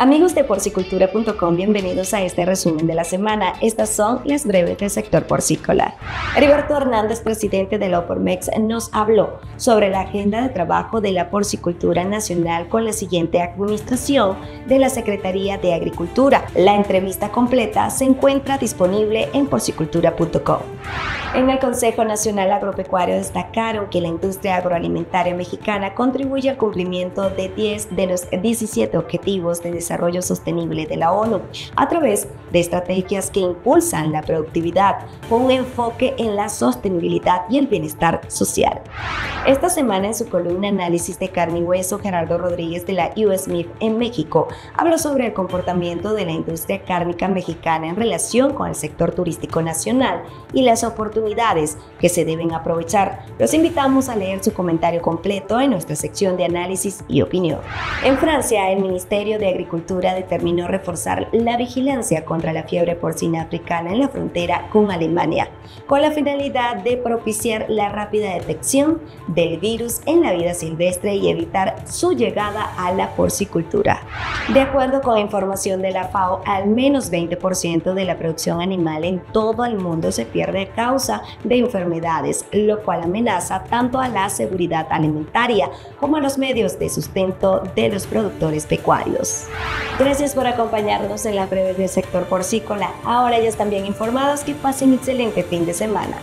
Amigos de porcicultura.com, bienvenidos a este resumen de la semana. Estas son las breves del sector porcícola. Heriberto Hernández, presidente de la OPORMEX, nos habló sobre la agenda de trabajo de la porcicultura nacional con la siguiente administración de la Secretaría de Agricultura. La entrevista completa se encuentra disponible en porcicultura.com. En el Consejo Nacional Agropecuario destacaron que la industria agroalimentaria mexicana contribuye al cumplimiento de 10 de los 17 objetivos de desarrollo sostenible de la ONU a través de estrategias que impulsan la productividad con un enfoque en la sostenibilidad y el bienestar social. Esta semana en su columna Análisis de carne y hueso, Gerardo Rodríguez de la USMIF en México habló sobre el comportamiento de la industria cárnica mexicana en relación con el sector turístico nacional y las oportunidades que se deben aprovechar. Los invitamos a leer su comentario completo en nuestra sección de análisis y opinión. En Francia, el Ministerio de Agricultura determinó reforzar la vigilancia contra la fiebre porcina africana en la frontera con Alemania, con la finalidad de propiciar la rápida detección del virus en la vida silvestre y evitar su llegada a la porcicultura. De acuerdo con información de la FAO, al menos 20% de la producción animal en todo el mundo se pierde a causa de enfermedades, lo cual amenaza tanto a la seguridad alimentaria como a los medios de sustento de los productores pecuarios. Gracias por acompañarnos en la breve del sector porcícola. Ahora ya están bien informados que pasen excelente fin de semana.